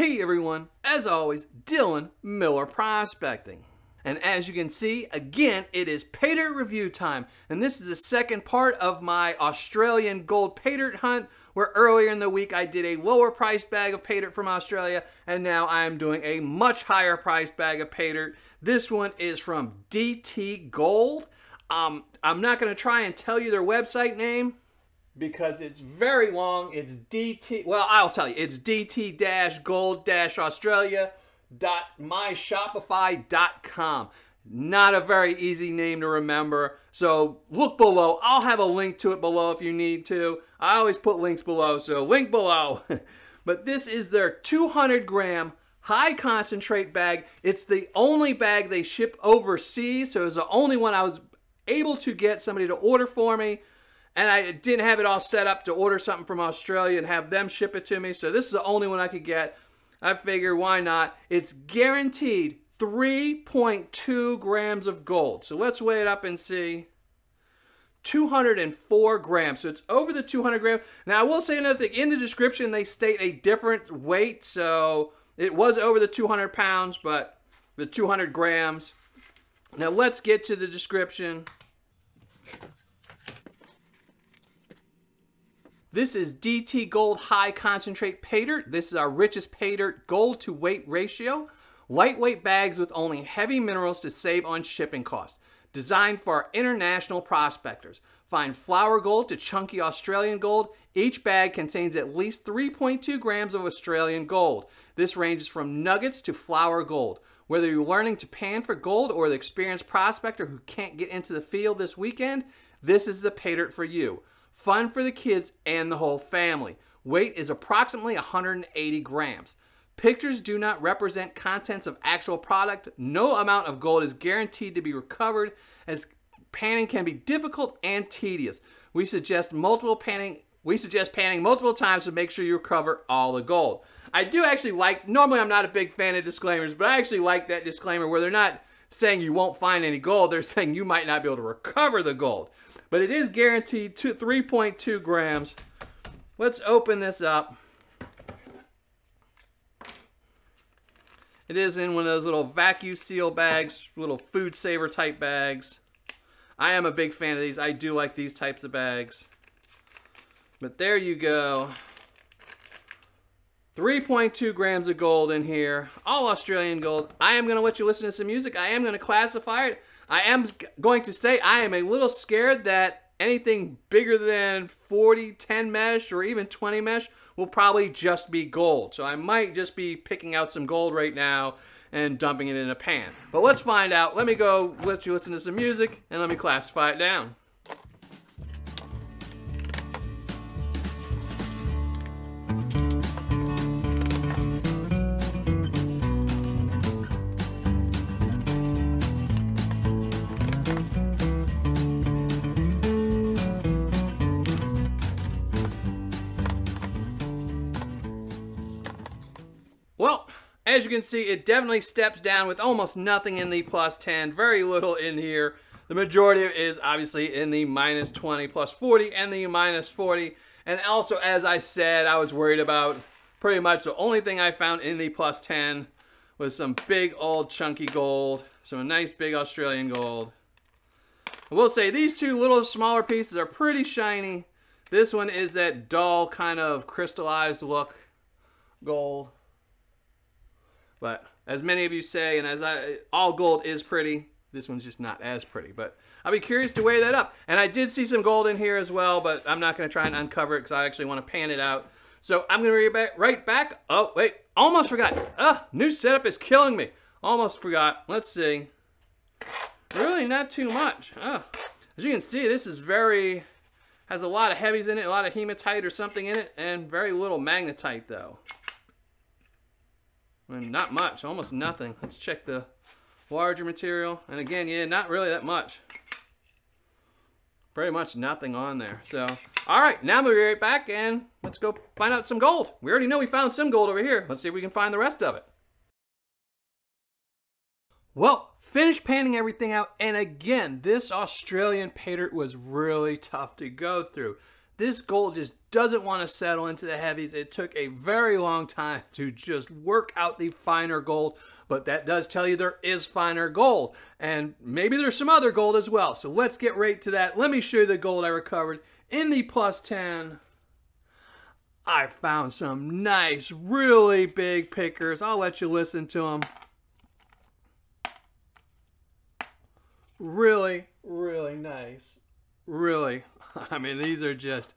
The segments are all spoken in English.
Hey everyone, as always, Dylan Miller Prospecting. And as you can see, again, it is pay dirt review time. And this is the second part of my Australian gold pay dirt hunt, where earlier in the week I did a lower priced bag of pay dirt from Australia, and now I am doing a much higher priced bag of pay dirt. This one is from DT Gold. Um, I'm not going to try and tell you their website name because it's very long. It's DT. Well, I'll tell you. It's DT-gold-australia.myshopify.com. Not a very easy name to remember. So look below. I'll have a link to it below if you need to. I always put links below, so link below. but this is their 200 gram high concentrate bag. It's the only bag they ship overseas, so it's the only one I was able to get somebody to order for me and I didn't have it all set up to order something from Australia and have them ship it to me. So this is the only one I could get. I figured why not? It's guaranteed 3.2 grams of gold. So let's weigh it up and see. 204 grams. So it's over the 200 gram. Now I will say another thing. In the description, they state a different weight. So it was over the 200 pounds, but the 200 grams. Now let's get to the description. This is DT Gold High Concentrate Pay Dirt. This is our richest pay dirt gold to weight ratio. Lightweight bags with only heavy minerals to save on shipping costs. Designed for our international prospectors. Find flour gold to chunky Australian gold. Each bag contains at least 3.2 grams of Australian gold. This ranges from nuggets to flour gold. Whether you're learning to pan for gold or the experienced prospector who can't get into the field this weekend, this is the pay dirt for you. Fun for the kids and the whole family. Weight is approximately 180 grams. Pictures do not represent contents of actual product. No amount of gold is guaranteed to be recovered as panning can be difficult and tedious. We suggest multiple panning we suggest panning multiple times to make sure you recover all the gold. I do actually like normally I'm not a big fan of disclaimers, but I actually like that disclaimer where they're not saying you won't find any gold, they're saying you might not be able to recover the gold but it is guaranteed to 3.2 grams. Let's open this up. It is in one of those little vacuum seal bags, little food saver type bags. I am a big fan of these. I do like these types of bags. But there you go. 3.2 grams of gold in here. All Australian gold. I am going to let you listen to some music. I am going to classify it. I am going to say I am a little scared that anything bigger than 40, 10 mesh, or even 20 mesh will probably just be gold. So I might just be picking out some gold right now and dumping it in a pan. But let's find out. Let me go let you listen to some music and let me classify it down. As you can see, it definitely steps down with almost nothing in the plus 10, very little in here. The majority is obviously in the minus 20, plus 40, and the minus 40. And also, as I said, I was worried about pretty much the only thing I found in the plus 10 was some big old chunky gold, some nice big Australian gold. I will say these two little smaller pieces are pretty shiny. This one is that dull kind of crystallized look gold. But as many of you say, and as I, all gold is pretty, this one's just not as pretty. But I'll be curious to weigh that up. And I did see some gold in here as well, but I'm not going to try and uncover it because I actually want to pan it out. So I'm going to be right back. Oh, wait, almost forgot. Ah, new setup is killing me. Almost forgot. Let's see. Really not too much. As you can see, this is very, has a lot of heavies in it, a lot of hematite or something in it, and very little magnetite though. Not much, almost nothing. Let's check the larger material. And again, yeah, not really that much. Pretty much nothing on there. So, all right, now we'll be right back and let's go find out some gold. We already know we found some gold over here. Let's see if we can find the rest of it. Well, finished panning everything out. And again, this Australian dirt was really tough to go through. This gold just doesn't want to settle into the heavies. It took a very long time to just work out the finer gold, but that does tell you there is finer gold. And maybe there's some other gold as well. So let's get right to that. Let me show you the gold I recovered in the plus 10. I found some nice, really big pickers. I'll let you listen to them. Really, really nice. Really. I mean, these are just...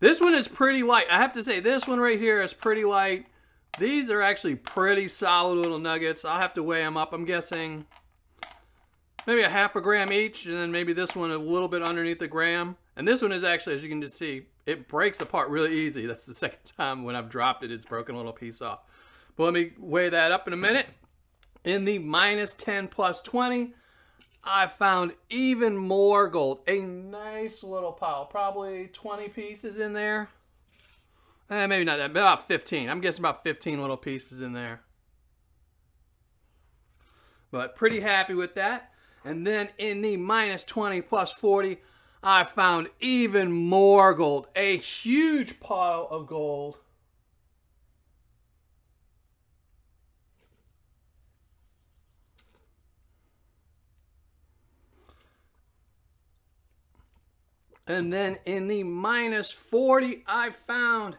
This one is pretty light. I have to say, this one right here is pretty light. These are actually pretty solid little nuggets. I'll have to weigh them up. I'm guessing maybe a half a gram each, and then maybe this one a little bit underneath the gram. And this one is actually, as you can just see, it breaks apart really easy. That's the second time when I've dropped it, it's broken a little piece off. But let me weigh that up in a minute. In the minus 10 plus 20, I found even more gold. A nice little pile. Probably 20 pieces in there. Eh, maybe not that, but about 15. I'm guessing about 15 little pieces in there. But pretty happy with that. And then in the minus 20 plus 40, I found even more gold. A huge pile of gold. And then in the minus 40, I found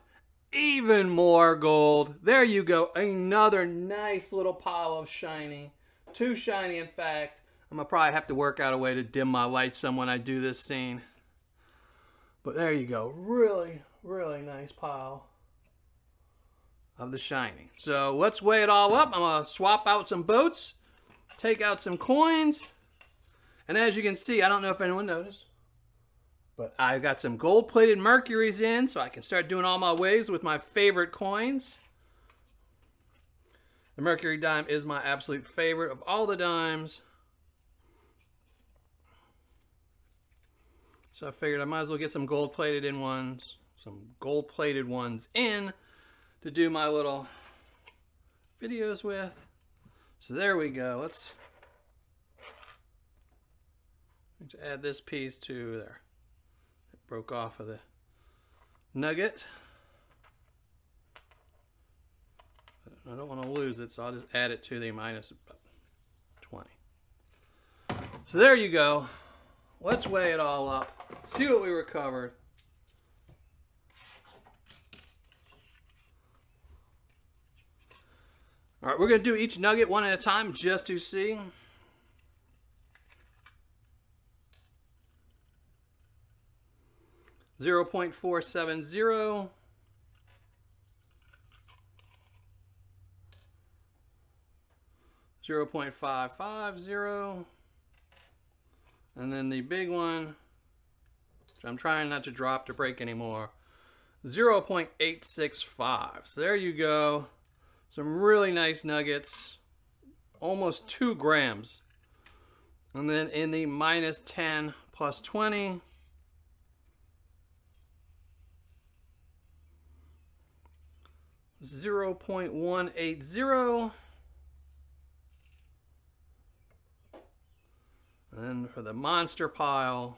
even more gold. There you go. Another nice little pile of shiny. Too shiny, in fact. I'm going to probably have to work out a way to dim my light some when I do this scene. But there you go. Really, really nice pile of the shiny. So let's weigh it all up. I'm going to swap out some boats, take out some coins. And as you can see, I don't know if anyone noticed, but I've got some gold-plated mercuries in so I can start doing all my waves with my favorite coins. The mercury dime is my absolute favorite of all the dimes. So I figured I might as well get some gold-plated in ones, some gold-plated ones in to do my little videos with. So there we go. Let's, let's add this piece to there broke off of the nugget. I don't want to lose it, so I'll just add it to the minus 20. So there you go. Let's weigh it all up, see what we recovered. All right, we're going to do each nugget one at a time just to see. 0 0.470. Zero point five five zero, and then the big one, I'm trying not to drop to break anymore, 0.865. So there you go. Some really nice nuggets, almost two grams. And then in the minus 10 plus 20, 0.180. And then for the monster pile,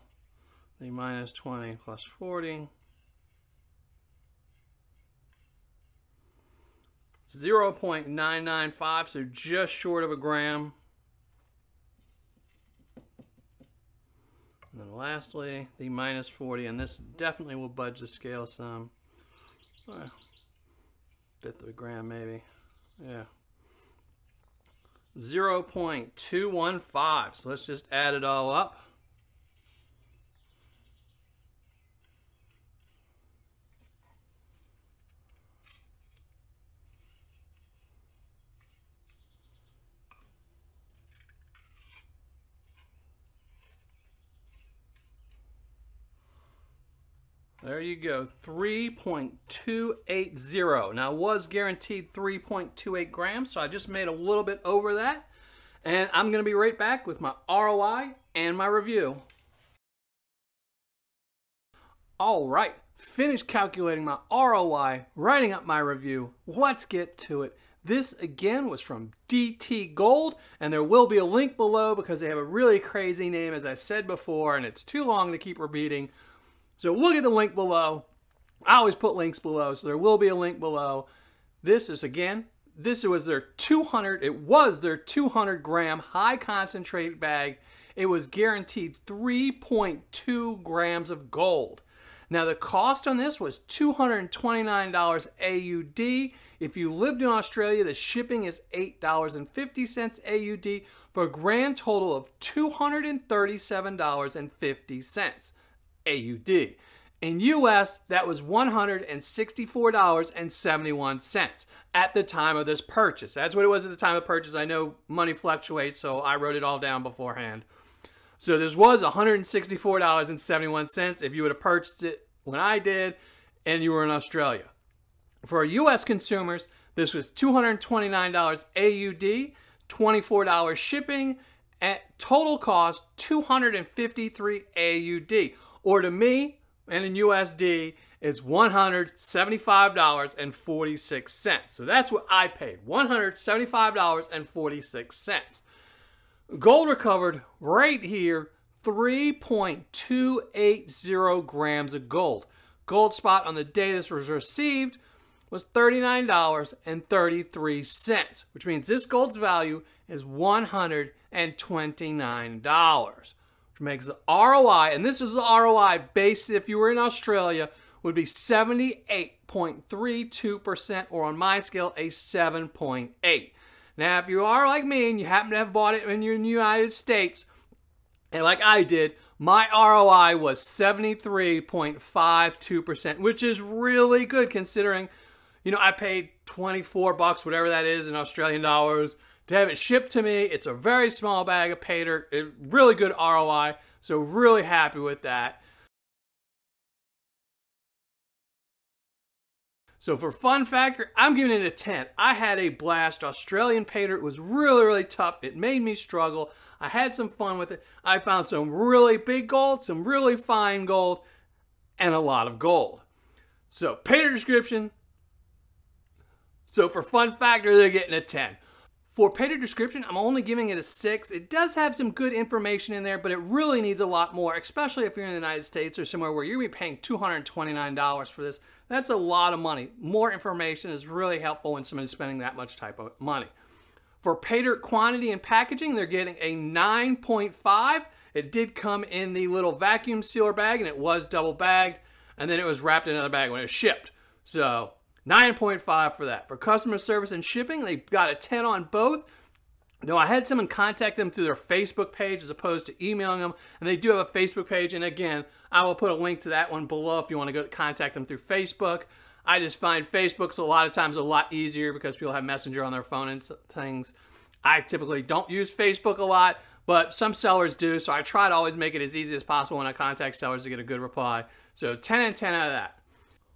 the minus 20 plus 40. 0.995, so just short of a gram. And then lastly, the minus 40, and this definitely will budge the scale some fifth of a gram maybe. Yeah. 0 0.215. So let's just add it all up. There you go, 3.280. Now, was guaranteed 3.28 grams, so I just made a little bit over that. And I'm going to be right back with my ROI and my review. All right, finished calculating my ROI, writing up my review. Let's get to it. This again was from DT Gold, and there will be a link below because they have a really crazy name, as I said before, and it's too long to keep repeating. So look at the link below. I always put links below, so there will be a link below. This is again, this was their 200, it was their 200 gram high concentrate bag. It was guaranteed 3.2 grams of gold. Now the cost on this was $229 AUD. If you lived in Australia, the shipping is $8.50 AUD for a grand total of $237.50 AUD. In US, that was $164.71 at the time of this purchase. That's what it was at the time of purchase. I know money fluctuates, so I wrote it all down beforehand. So this was $164.71 if you would have purchased it when I did and you were in Australia. For US consumers, this was $229 AUD, $24 shipping, at total cost 253 AUD. Or to me, and in USD, it's $175.46. So that's what I paid $175.46. Gold recovered right here 3.280 grams of gold. Gold spot on the day this was received was $39.33, which means this gold's value is $129, which makes the ROI, and this is the ROI based if you were in Australia, would be 78.32%, or on my scale, a 7.8. Now, if you are like me and you happen to have bought it when you're in the United States, and like I did, my ROI was 73.52%, which is really good considering, you know, I paid 24 bucks, whatever that is in Australian dollars, to have it shipped to me. It's a very small bag of dirt, really good ROI, so really happy with that. So for fun factor, I'm giving it a 10. I had a blast. Australian pay dirt was really, really tough. It made me struggle. I had some fun with it. I found some really big gold, some really fine gold, and a lot of gold. So dirt description. So for fun factor, they're getting a 10. For dirt description, I'm only giving it a 6. It does have some good information in there, but it really needs a lot more, especially if you're in the United States or somewhere where you're going to be paying $229 for this. That's a lot of money. More information is really helpful when somebody's spending that much type of money. For dirt quantity and packaging, they're getting a 9.5. It did come in the little vacuum sealer bag and it was double bagged, and then it was wrapped in another bag when it shipped. So 9.5 for that. For customer service and shipping, they got a 10 on both. No, I had someone contact them through their Facebook page as opposed to emailing them, and they do have a Facebook page. And again, I will put a link to that one below if you want to go to contact them through Facebook. I just find Facebook's a lot of times a lot easier because people have Messenger on their phone and things. I typically don't use Facebook a lot, but some sellers do, so I try to always make it as easy as possible when I contact sellers to get a good reply. So 10 and 10 out of that.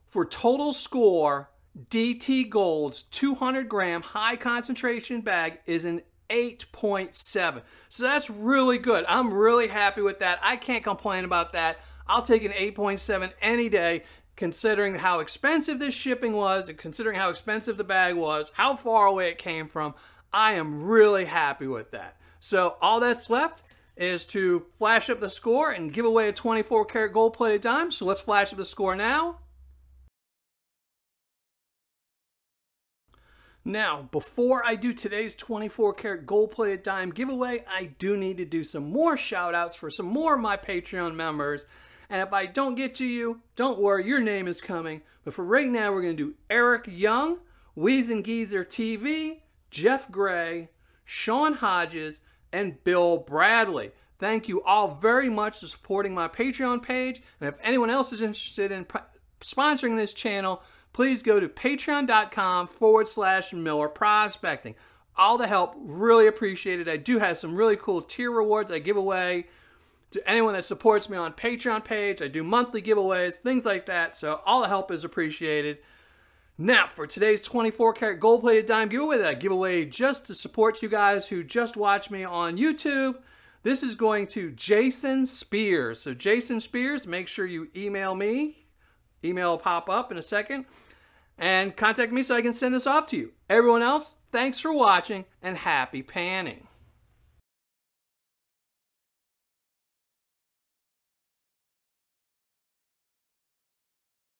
For total score, DT Gold's 200 gram high concentration bag is an 8.7. So that's really good. I'm really happy with that. I can't complain about that. I'll take an 8.7 any day considering how expensive this shipping was and considering how expensive the bag was, how far away it came from. I am really happy with that. So all that's left is to flash up the score and give away a 24 karat gold plated dime. So let's flash up the score now. Now, before I do today's 24 karat gold plated dime giveaway, I do need to do some more shout outs for some more of my Patreon members. And if I don't get to you, don't worry, your name is coming. But for right now, we're going to do Eric Young, Weezen Geezer TV, Jeff Gray, Sean Hodges, and Bill Bradley. Thank you all very much for supporting my Patreon page. And if anyone else is interested in sponsoring this channel, please go to patreon.com forward slash Miller Prospecting. All the help, really appreciated. I do have some really cool tier rewards I give away to anyone that supports me on Patreon page. I do monthly giveaways, things like that. So all the help is appreciated. Now, for today's 24 karat gold plated dime giveaway that I give away just to support you guys who just watch me on YouTube, this is going to Jason Spears. So, Jason Spears, make sure you email me Email will pop up in a second. And contact me so I can send this off to you. Everyone else, thanks for watching and happy panning.